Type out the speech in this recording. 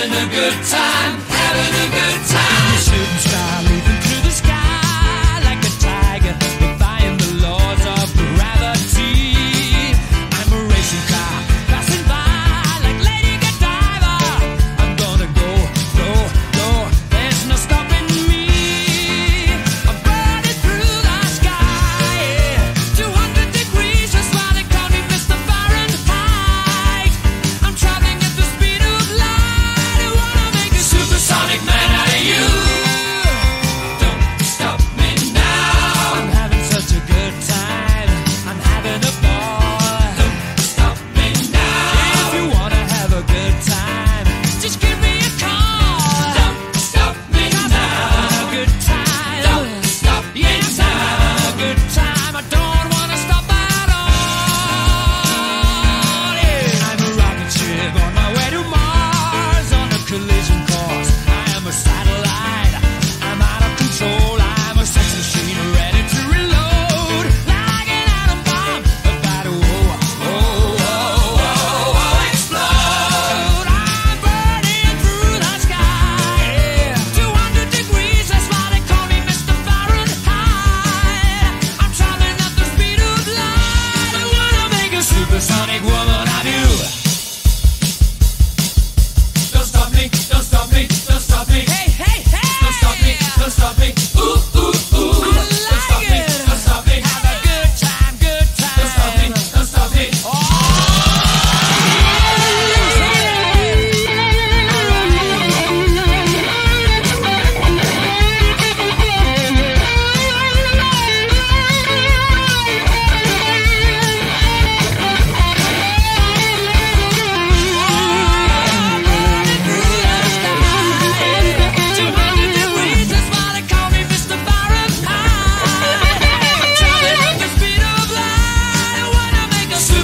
Having a good time,